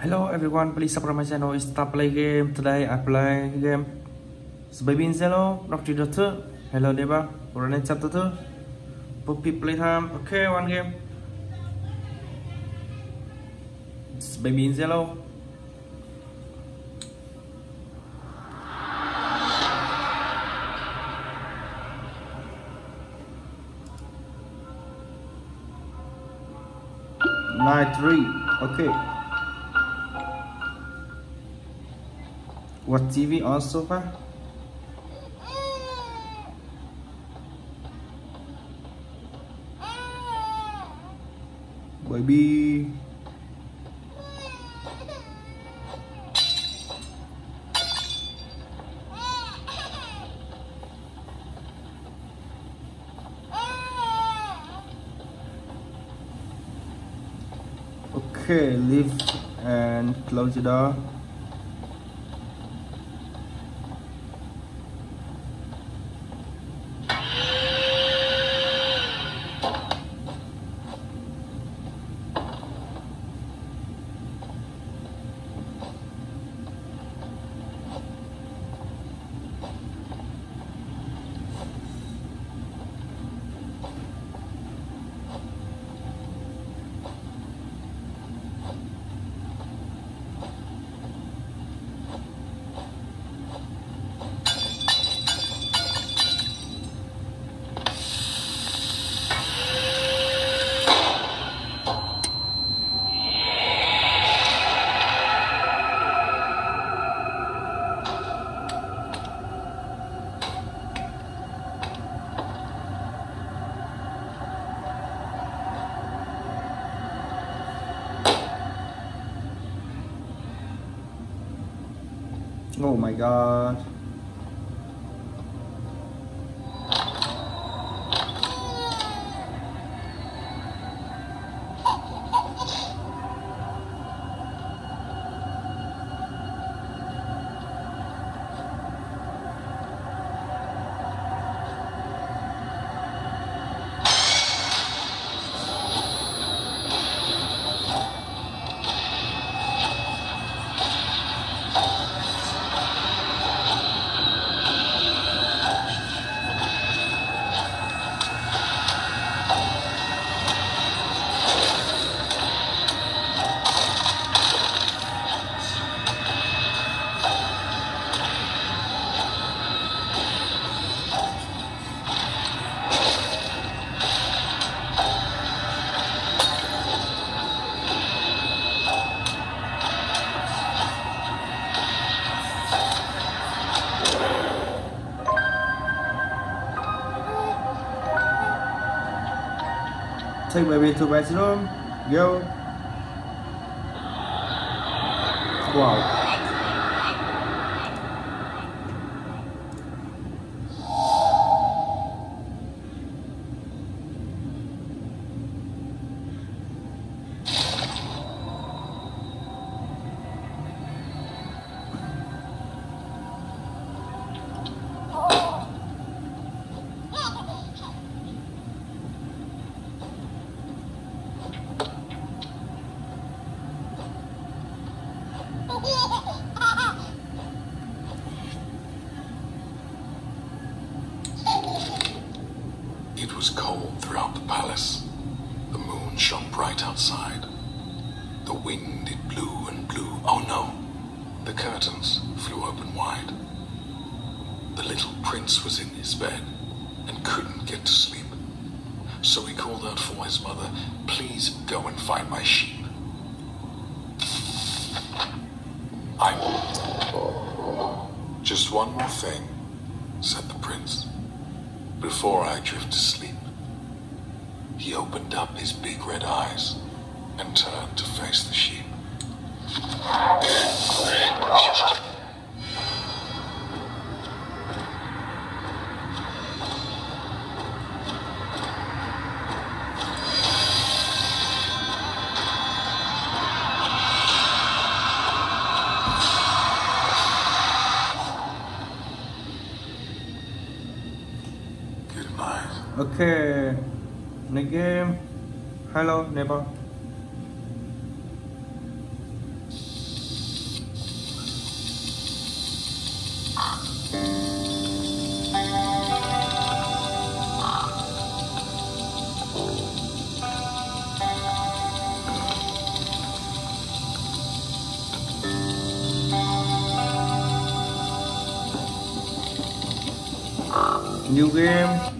Hello everyone, please subscribe my channel. It's Stop Play Game. Today I play game Baby in Zero, Doctor Doctor. Hello neighbor, running chapter 2. Puppy playtime. Okay, one game. It's Baby in Zero. Nine three. Okay. What TV on sofa? Baby. Okay, leave and close the door. My god. Take baby to bedroom. Go. Wow. It was cold throughout the palace. The moon shone bright outside. The wind it blew and blew. Oh no! The curtains flew open wide. The little prince was in his bed and couldn't get to sleep. So he called out for his mother, Please go and find my sheep. I Just one more thing, said the prince. Before I drift to sleep, he opened up his big red eyes and turned to face the sheep. Okay. the game. Hello, neighbor. New game.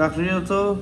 咱直接走。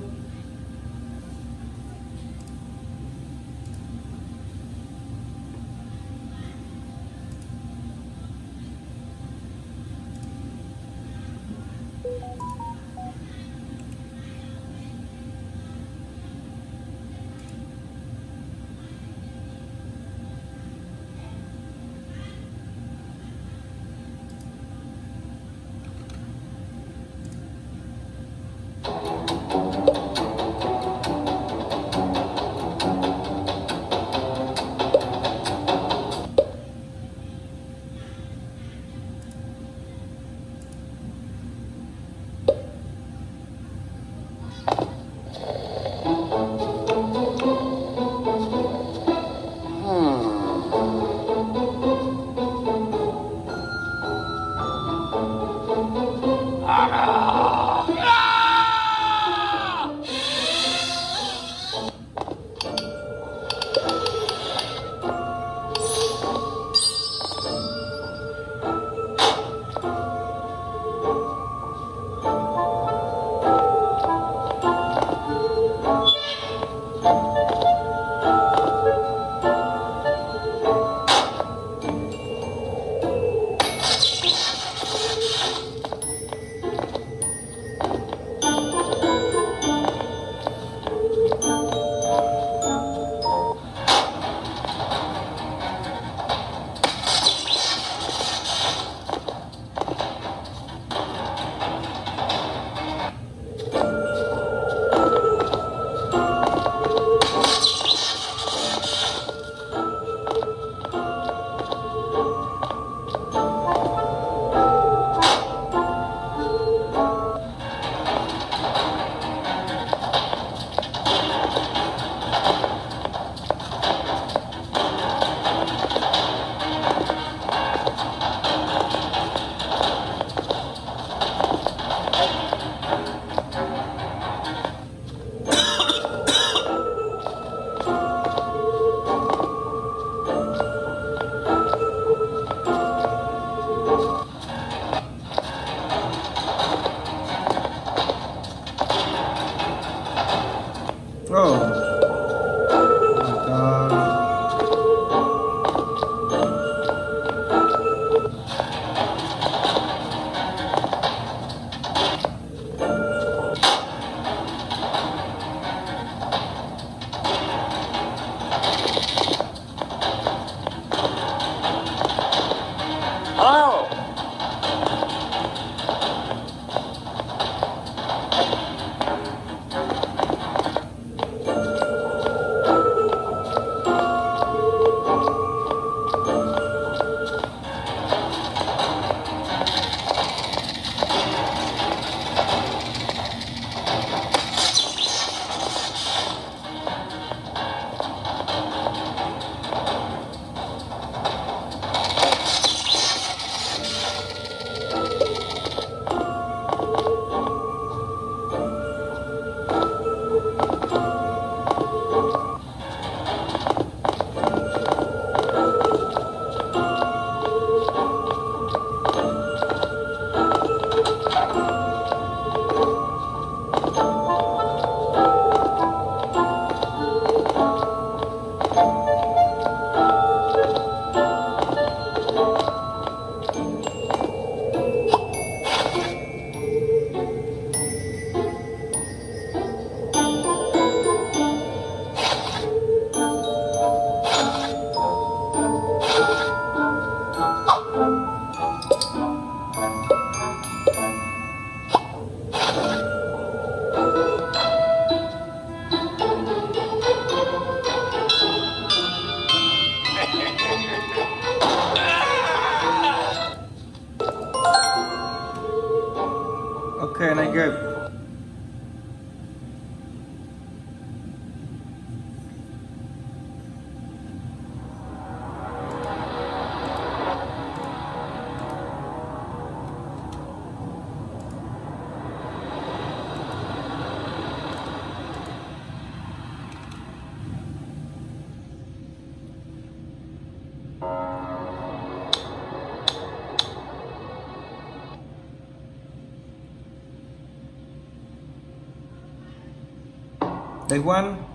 Day one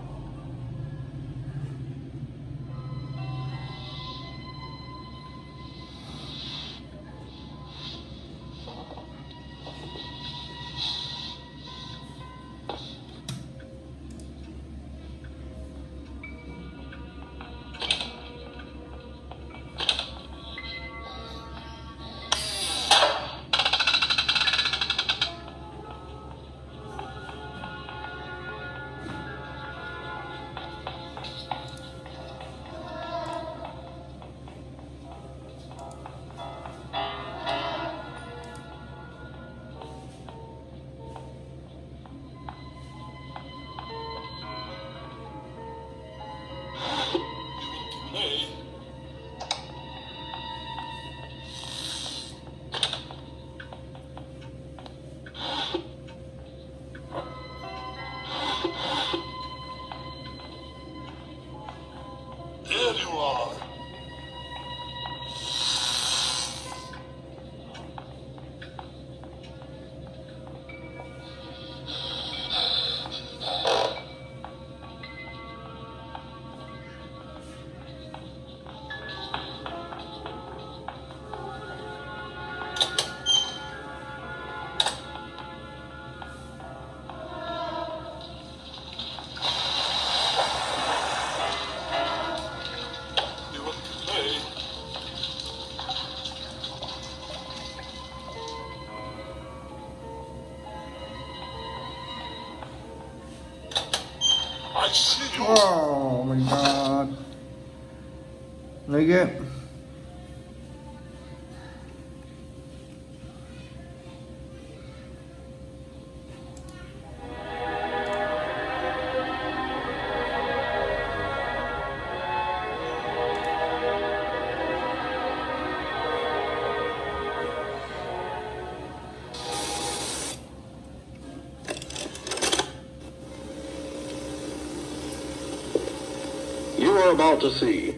about to see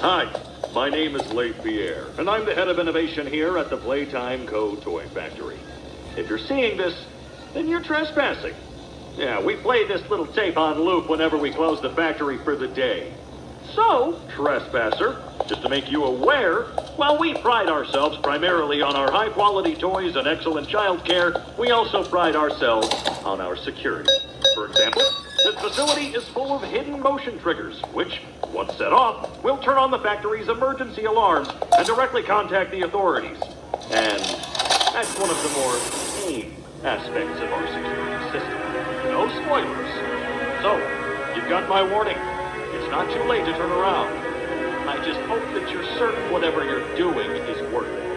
Hi, my name is Leith Pierre, and I'm the head of innovation here at the Playtime Co. Toy Factory. If you're seeing this, then you're trespassing. Yeah, we play this little tape on loop whenever we close the factory for the day. So, trespasser, just to make you aware, while we pride ourselves primarily on our high quality toys and excellent child care, we also pride ourselves on our security. For example, this facility is full of hidden motion triggers, which, once set off, will turn on the factory's emergency alarms and directly contact the authorities. And that's one of the more tame aspects of our security. No spoilers. So, you've got my warning. It's not too late to turn around. I just hope that you're certain whatever you're doing is worth it.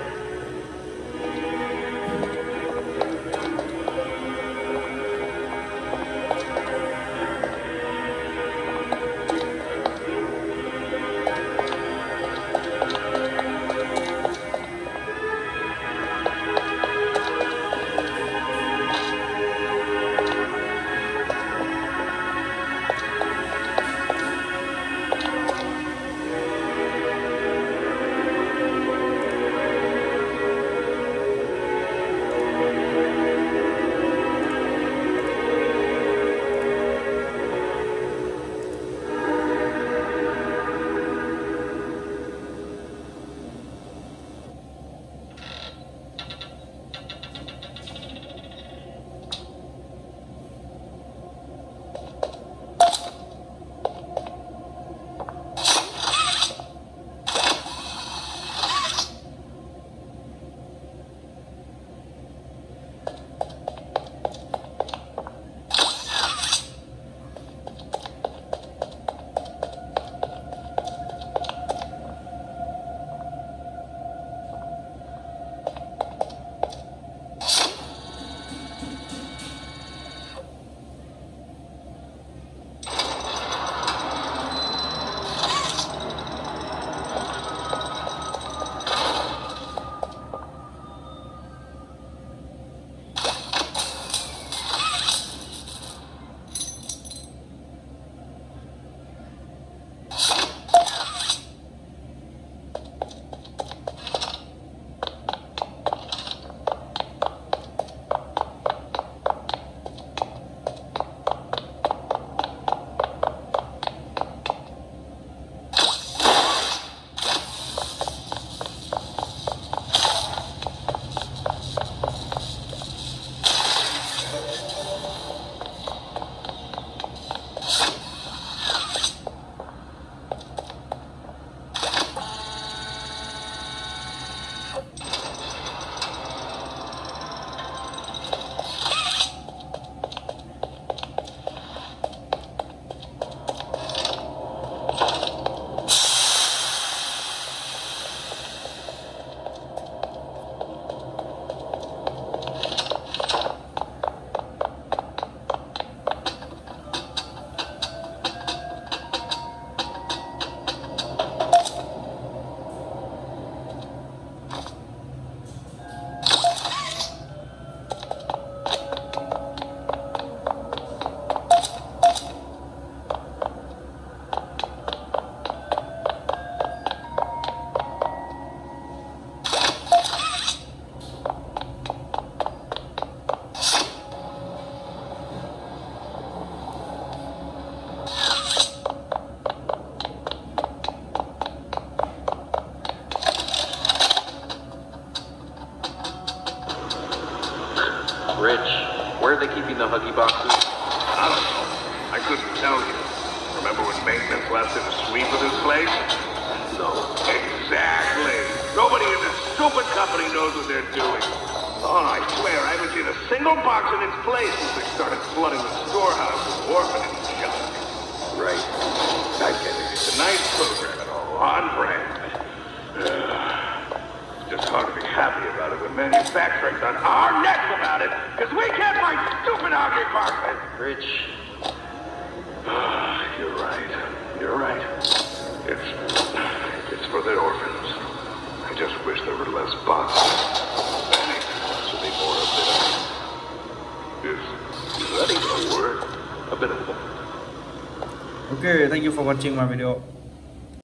Nobody in this stupid company knows what they're doing. Oh, I swear, I haven't seen a single box in its place since they started flooding the storehouse with orphanage junk. Right. I get it. It's a nice program and all, on brand. It's just hard to be happy about it when manufacturing's on our necks about it, because we can't find stupid Huggy boxes. Rich, ah, You're right. You're right. It's it's for the orphans. I just wish there were less. So be more a bit of is is that even a word? A bit of Okay, thank you for watching my video.